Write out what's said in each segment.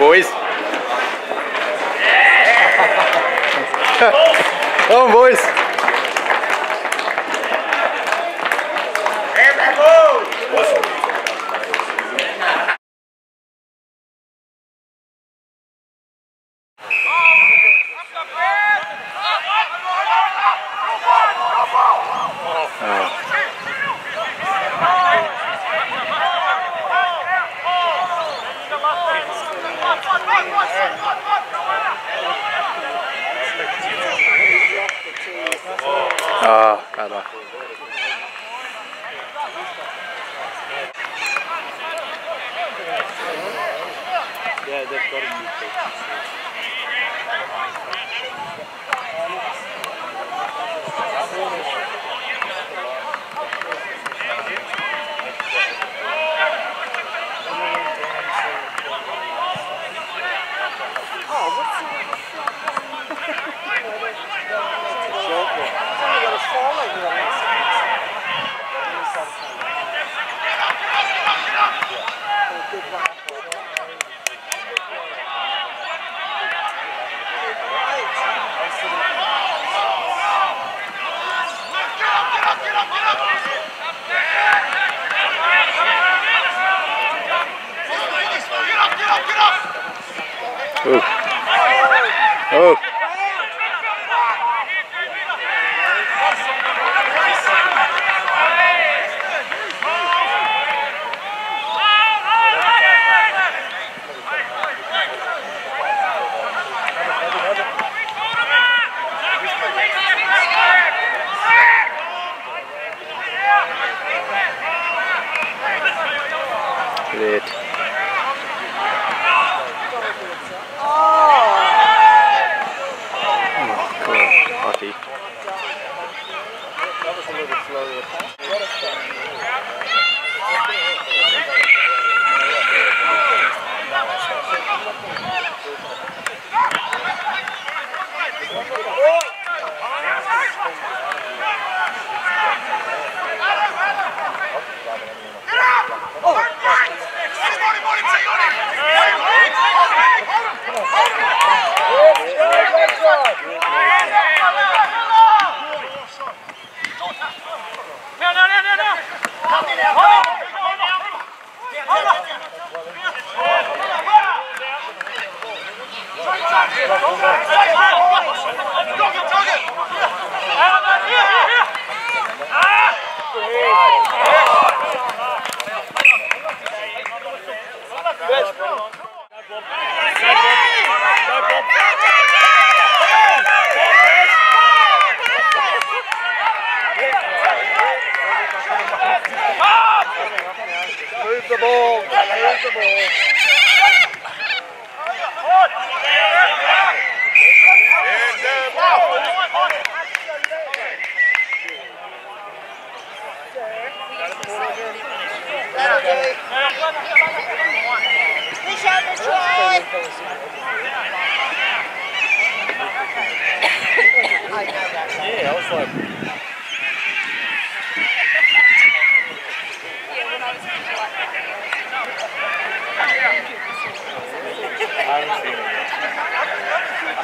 boys.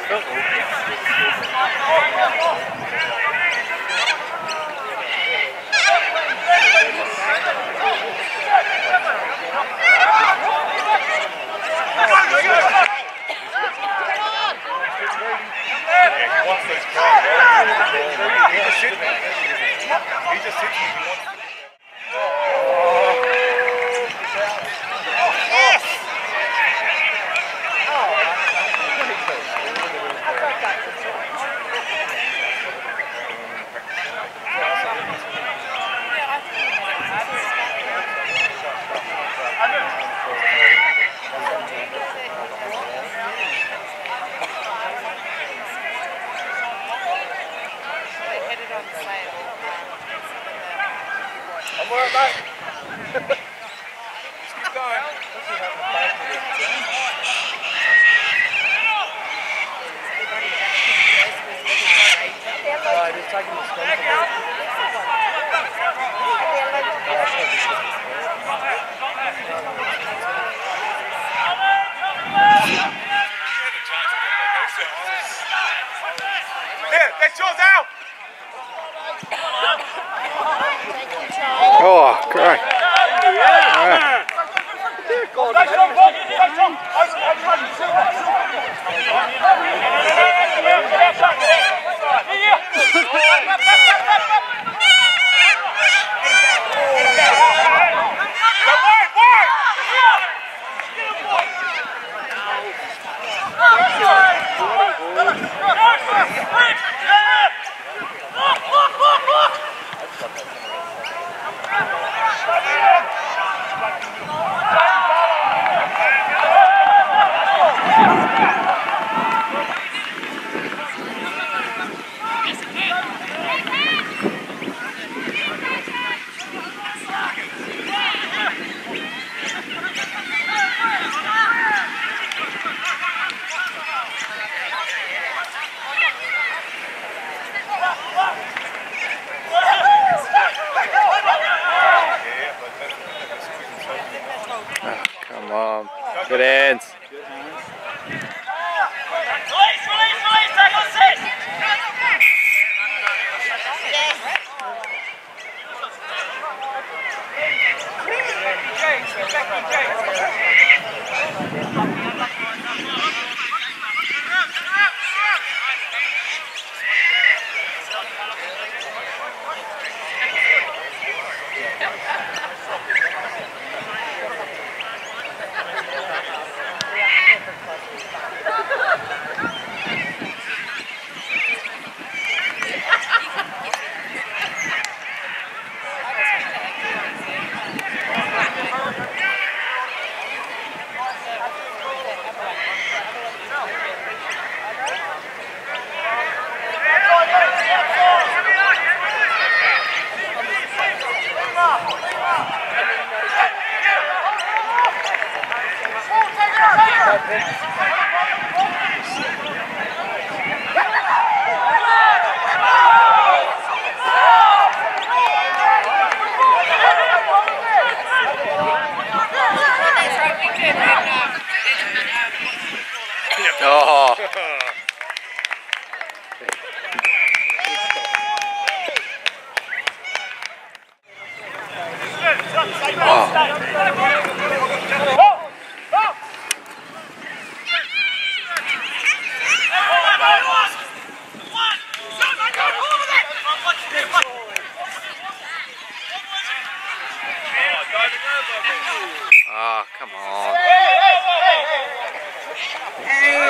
Yet. Oh, great.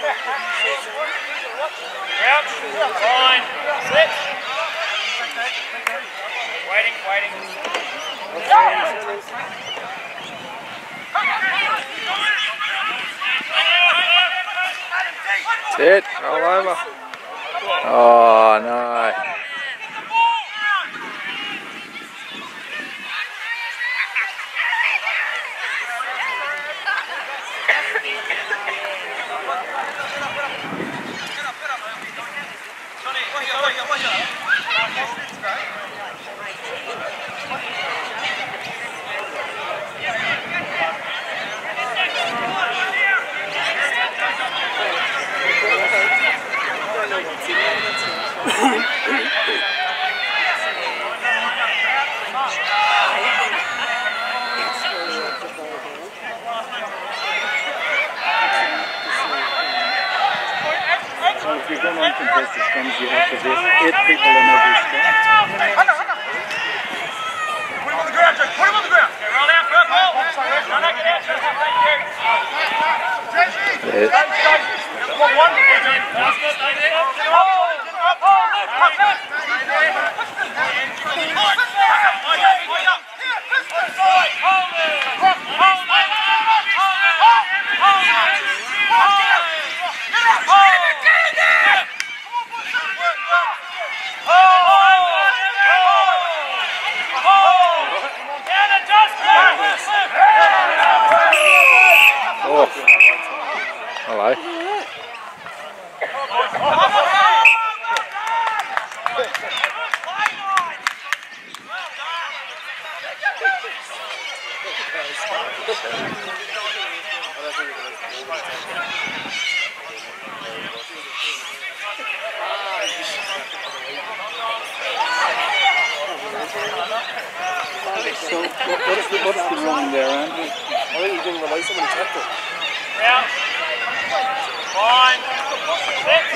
Crouch, line, set. Waiting, waiting. That's it. Oh no. good people in every squad. Put him on the ground, Jake. Put him on the ground. Okay, roll out, Brett. Roll. No, get out. Jesse! Jesse! One, one. Up, up, up,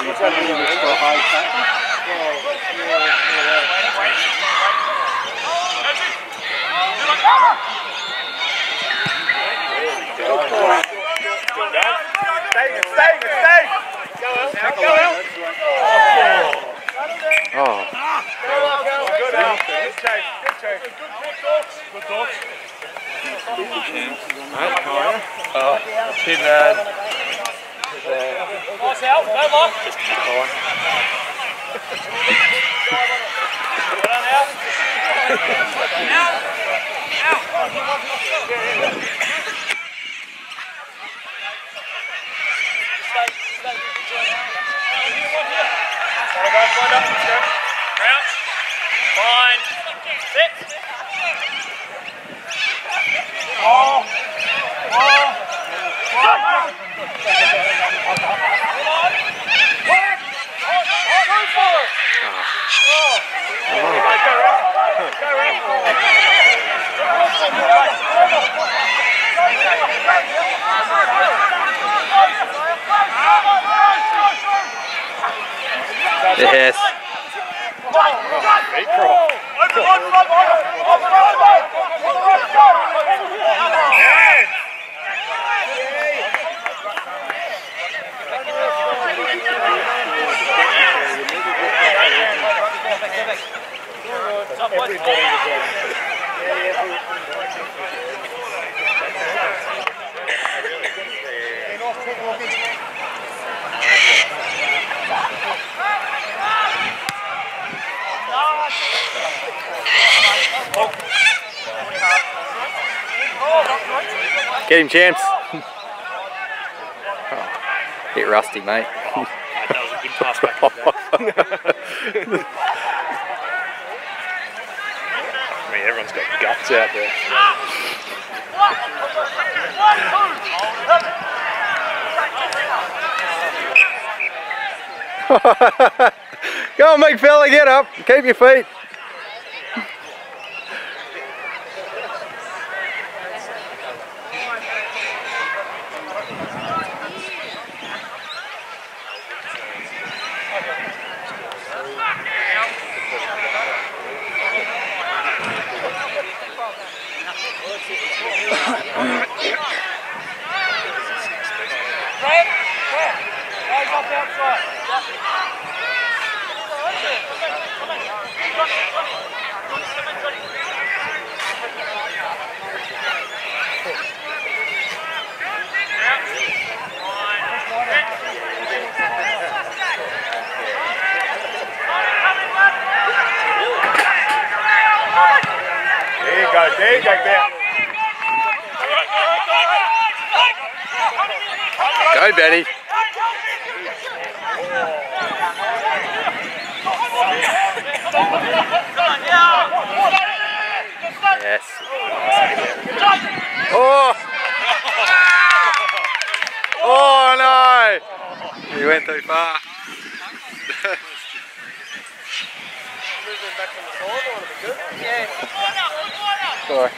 Good dog. Right, Connor. Oh, pin lad us out. No Mark. Just keep going. Well done, Al. Al. Al. Yes. Him, champs. Oh, bit rusty, mate. That was a good pass back. I mean, everyone's got guts out there. Go on, big fella, get up. Keep your feet. Go, Ben. Go, Benny. Yes. Oh! Oh no! You went too far. Sorry.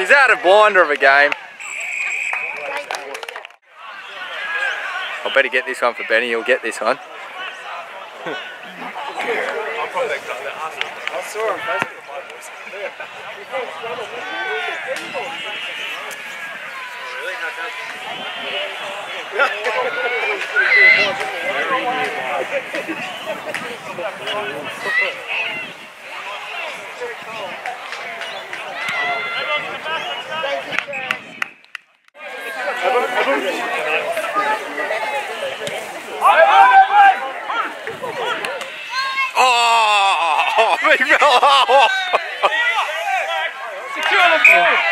He's out of blinder of a game. I better get this one for Benny, he'll get this one. I saw him. Oh, big fella! Last week, work, work,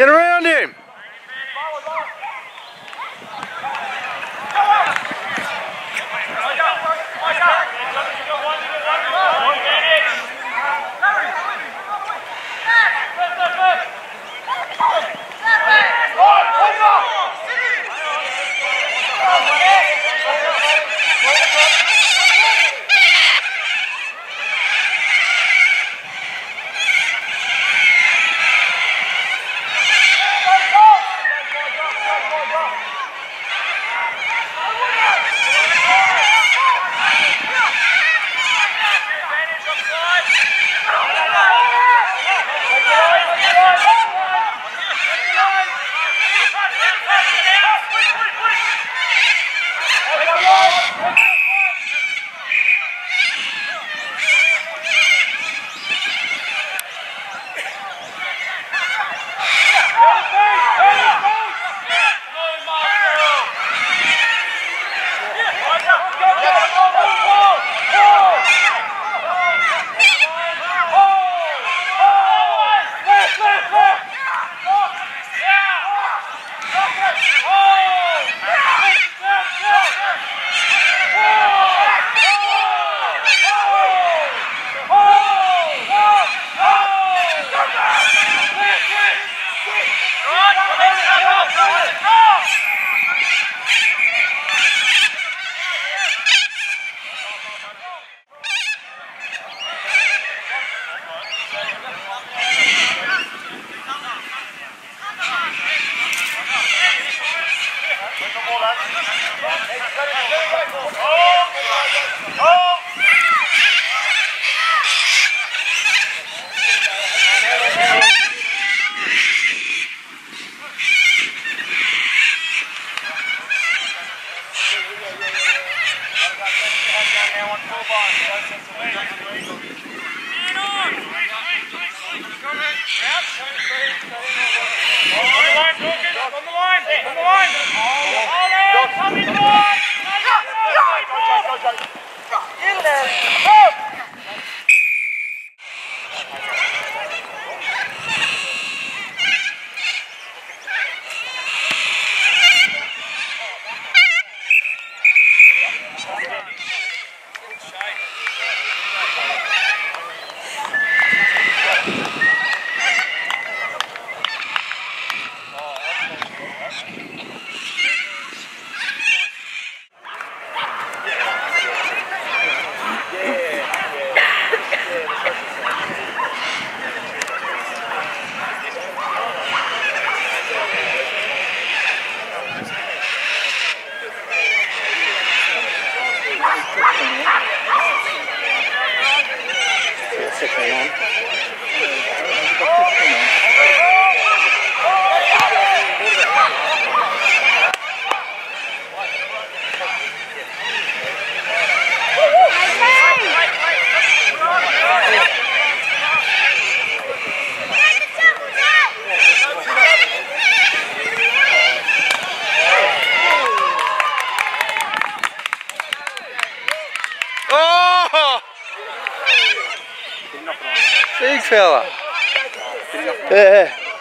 Get around him.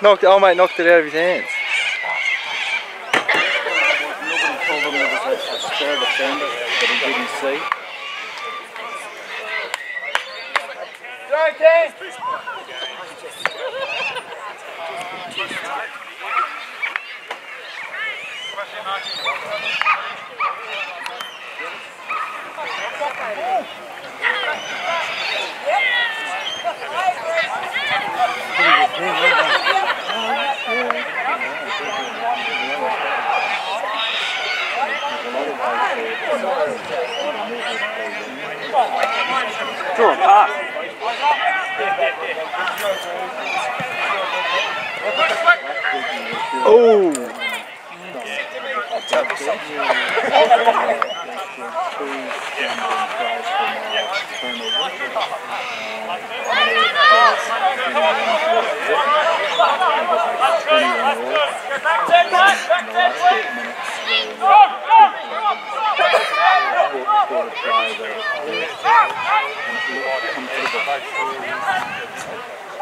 Knocked, oh mate, knocked it out of his hands. Nobody told him there was a, a spare defender that he didn't see. Draw eh a pass. Oh!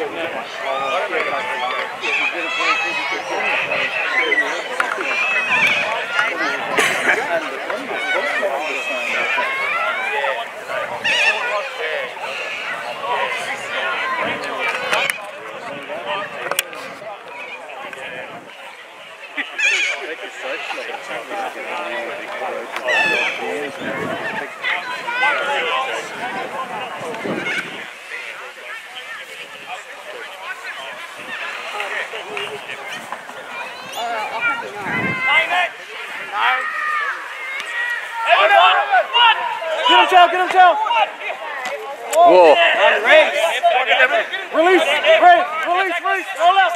Get him, Joe, get him, Joe. Whoa. Release, release, release, release. Roll up.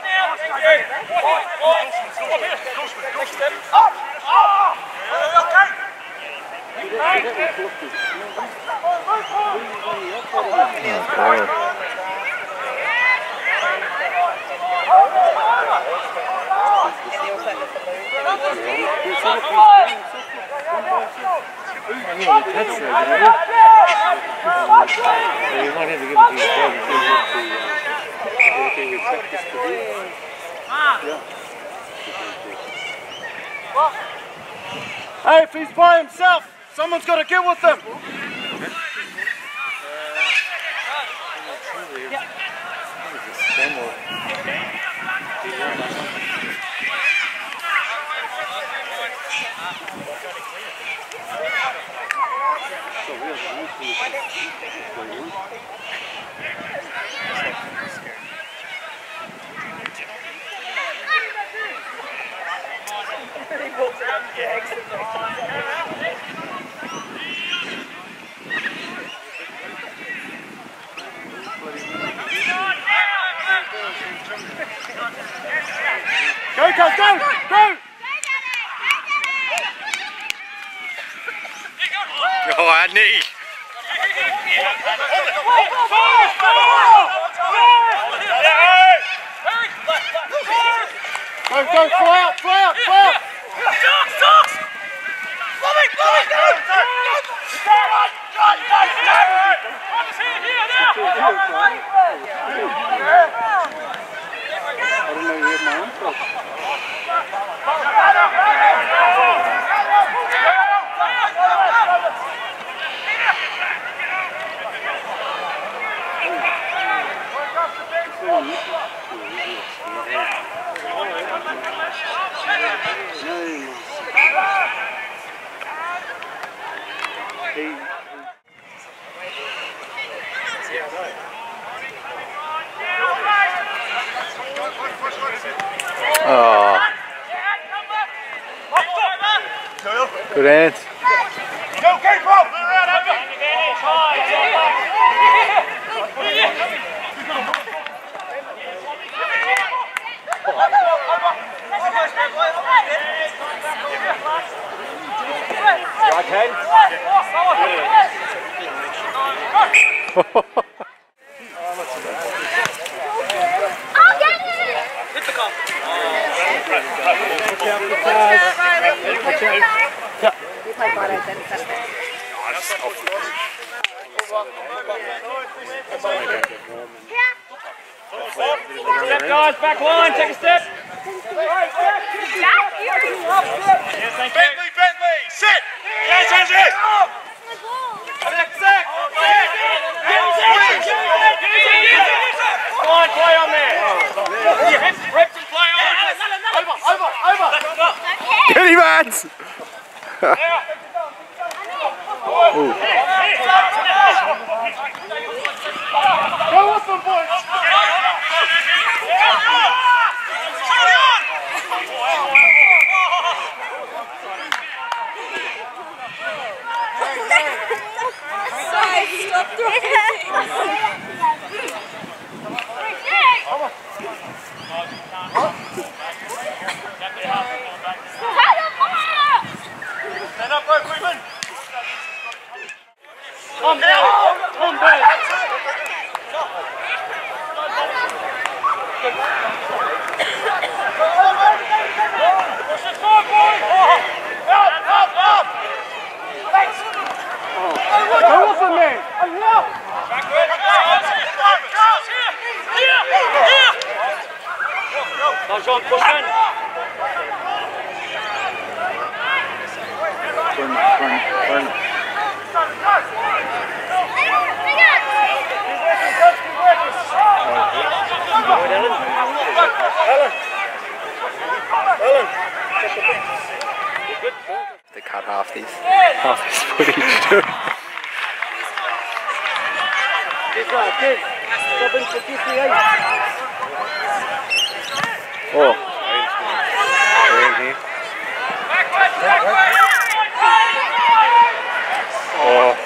Hey, if he's by himself, someone's got to get with him. Go, go, go, go. Oh, Andy. Go, go, fly out, fly out, fly out. I didn't know you had my own thoughts. Good hands. Go, keep up! I'll get it! Step, guys, back line, take a step. Bentley, Bentley, Stop toch Stand up, Quinlan! On, Bill! On, Bill! Now, John, push in. Turn, turn, turn. They cut half these half this footage too. Oh, uh, oh.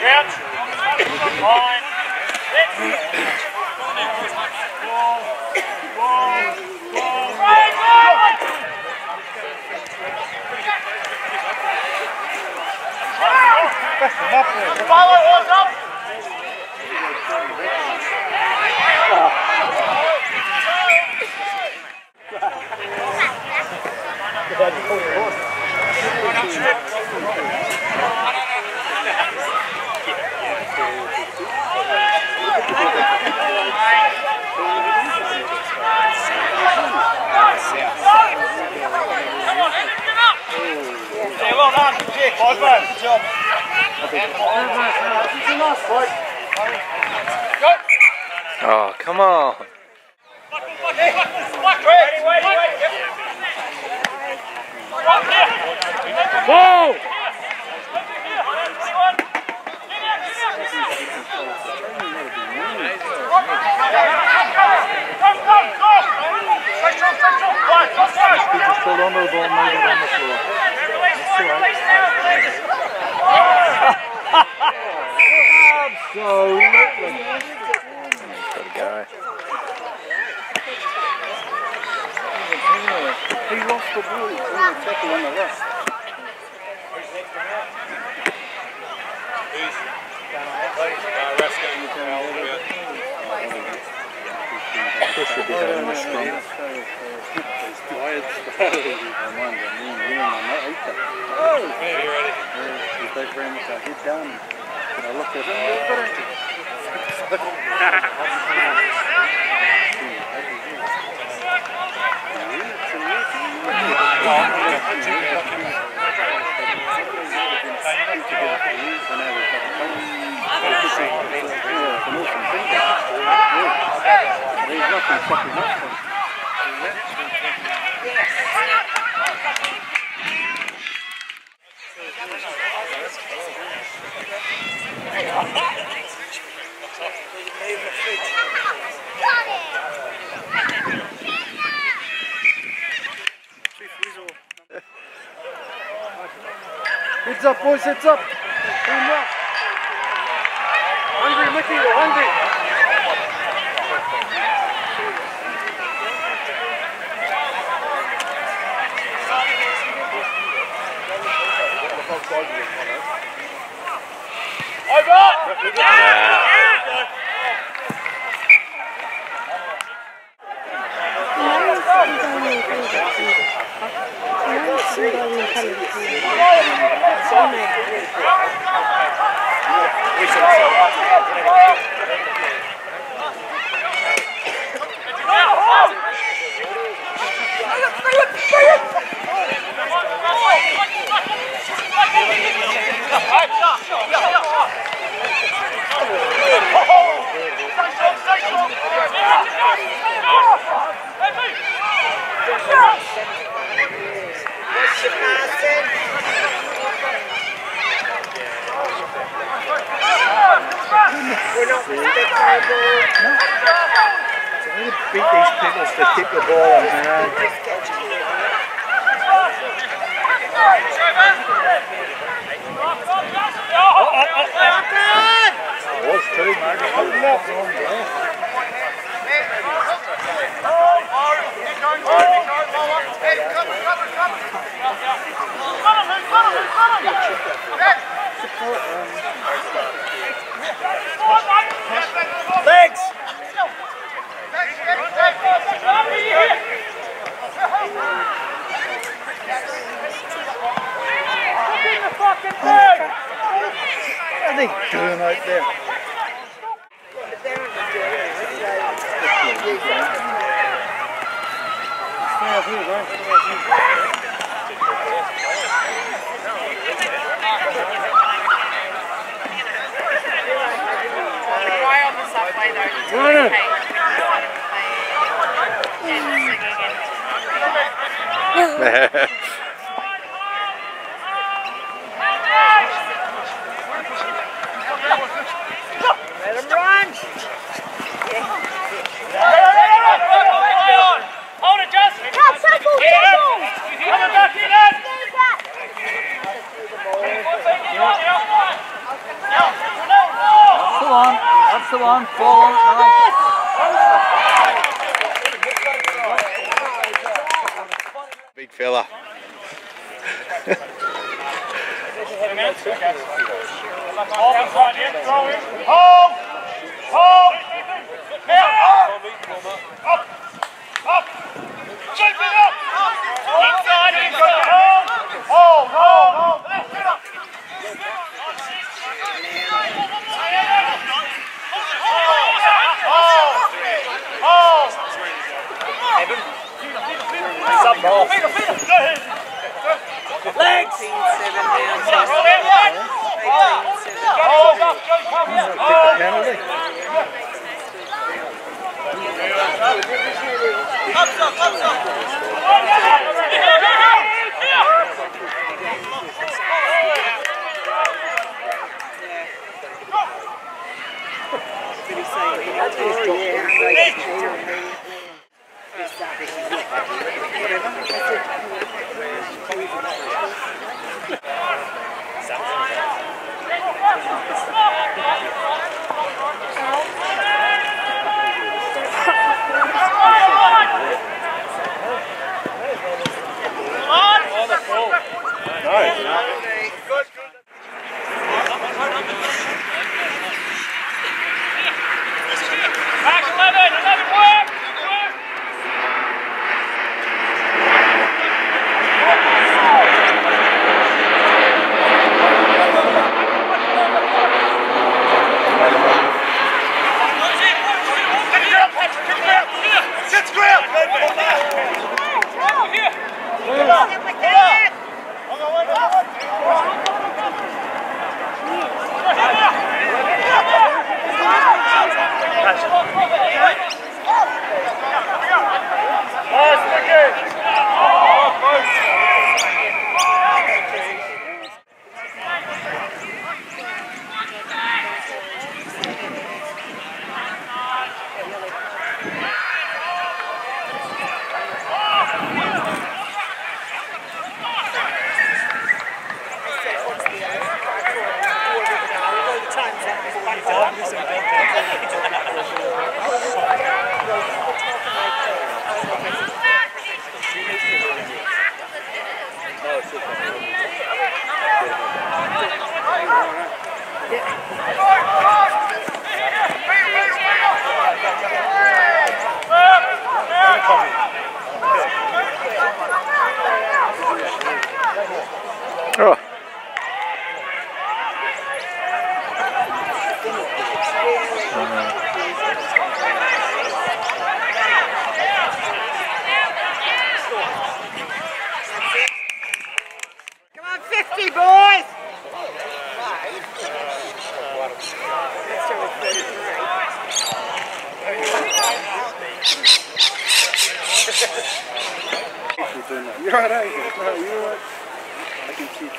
Crouch. Line. Follow, horse up. Yeah, well done. Jake, five man. Good job. oh, come on. Ready, wait, wait. Right here. Whoa! Come, come, go. Stay strong, stay strong. Right, go, go. Just hold on move on the floor. Absolutely. Got to go. He lost the ball. He's going to tackle on the left. This should be done in the scrum. Thank very much. I get down. I looked at him. There's nothing stopping that. Heads up, boys, heads up. Turn up. Hungry, Mickey, we're hungry. beat these people to keep the ball was too, Margaret. Thanks.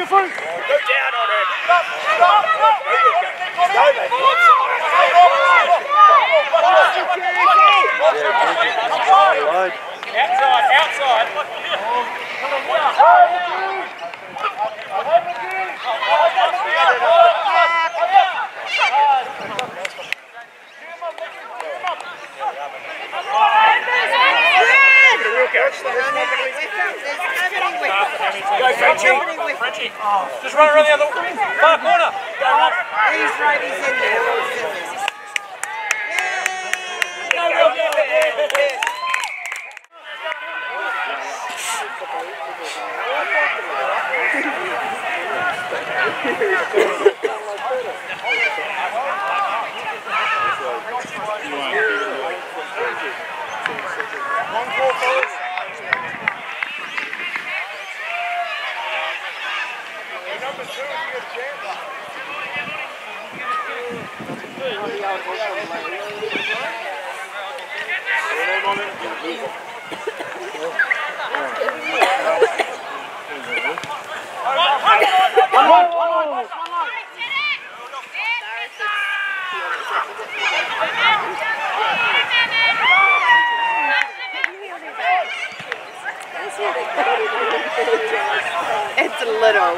Over. Air, air, air. Oh. Go down on it. Stop, stop, stop. Go, mate. Load. Outside, outside. Go, Frenchie. Frenchie. Just run around the other far corner. He's right, he's in there. He's in there. It's a little.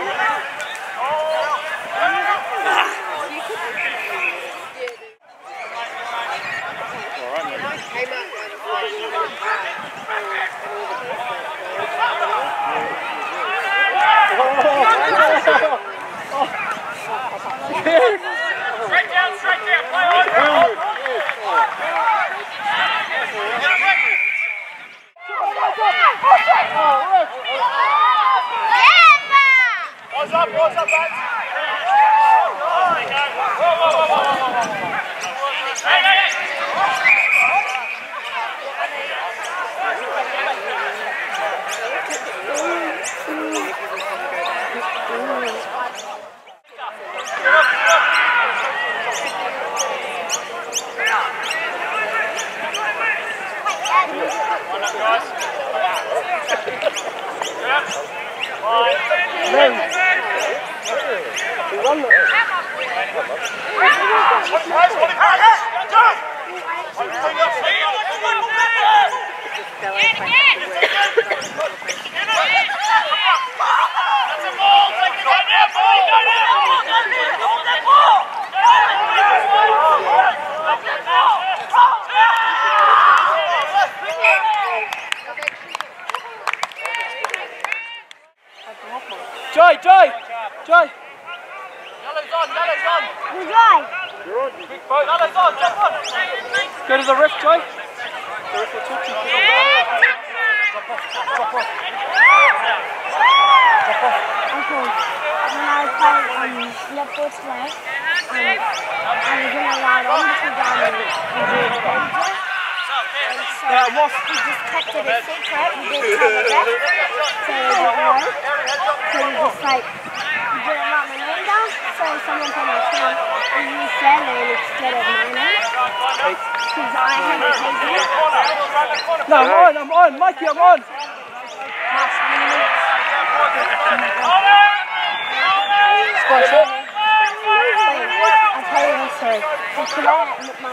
Straight down, straight down. Play on, play on. What's up, up, Whoa, whoa, whoa, whoa, Joy, Joy, Joy. Yellow's on, yellow's on. Who's right? Big boat, yellow's on, jump on. Go to the ref, Joy. The ref will talk to you. Okay. When I was playing um, netball today, um, I was in a ride on because I'm a good manager. And we just kept it a secret. We didn't tell the rest, so they didn't know. So we just like, we didn't write my name down, so someone put my phone and used their name instead of my name. Because I hadn't taken it. No, I'm on, I'm on. Mikey, I'm on. Past how many minutes? Splash on. I'll tell you one story. So today at my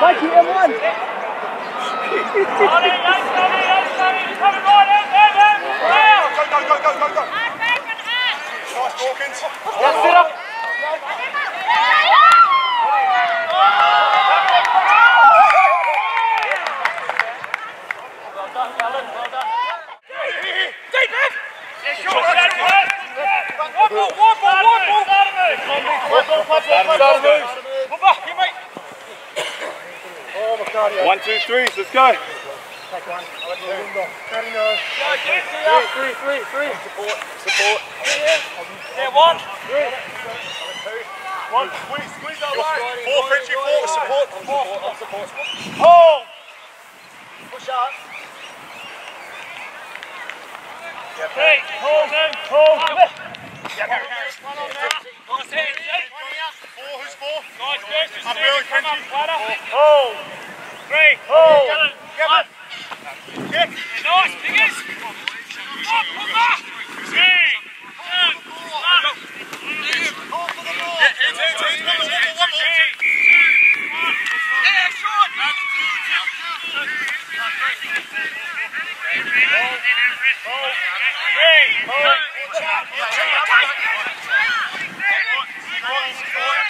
Mikey, M1! Go, go, go, go, go, go! Nice, Dawkins! That's it up! Wobble, wobble, wobble! Wobble, wobble, wobble! One, two, three. Let's go. Three, three, three. Support, support. Yeah, one. One. Squeeze, squeeze that line. Four, Frenchie, four. Support. Support, support. Hold. Push up. Hey, hold in, hold. Four, who's four? Up early, Frenchie. Hold. Three. Get it. Kick. Nice, fingers. Up, back. Three, two, one. Hands, hands, hands. One more, one more, one more. Yeah, short. Frenchie, behind. Frenchie. Come on, keep talking, Neil. Where